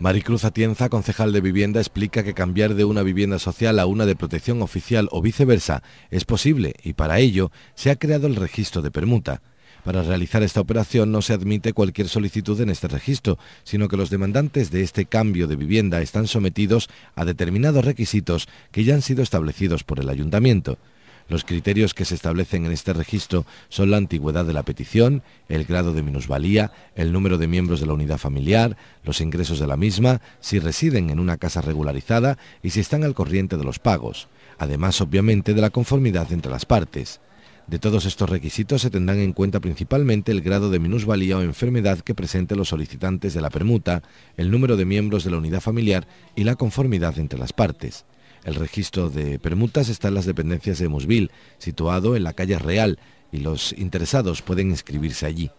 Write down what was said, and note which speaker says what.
Speaker 1: Maricruz Atienza, concejal de vivienda, explica que cambiar de una vivienda social a una de protección oficial o viceversa es posible y para ello se ha creado el registro de permuta. Para realizar esta operación no se admite cualquier solicitud en este registro, sino que los demandantes de este cambio de vivienda están sometidos a determinados requisitos que ya han sido establecidos por el ayuntamiento. Los criterios que se establecen en este registro son la antigüedad de la petición, el grado de minusvalía, el número de miembros de la unidad familiar, los ingresos de la misma, si residen en una casa regularizada y si están al corriente de los pagos, además obviamente de la conformidad entre las partes. De todos estos requisitos se tendrán en cuenta principalmente el grado de minusvalía o enfermedad que presenten los solicitantes de la permuta, el número de miembros de la unidad familiar y la conformidad entre las partes. El registro de permutas está en las dependencias de Musvil, situado en la calle Real, y los interesados pueden inscribirse allí.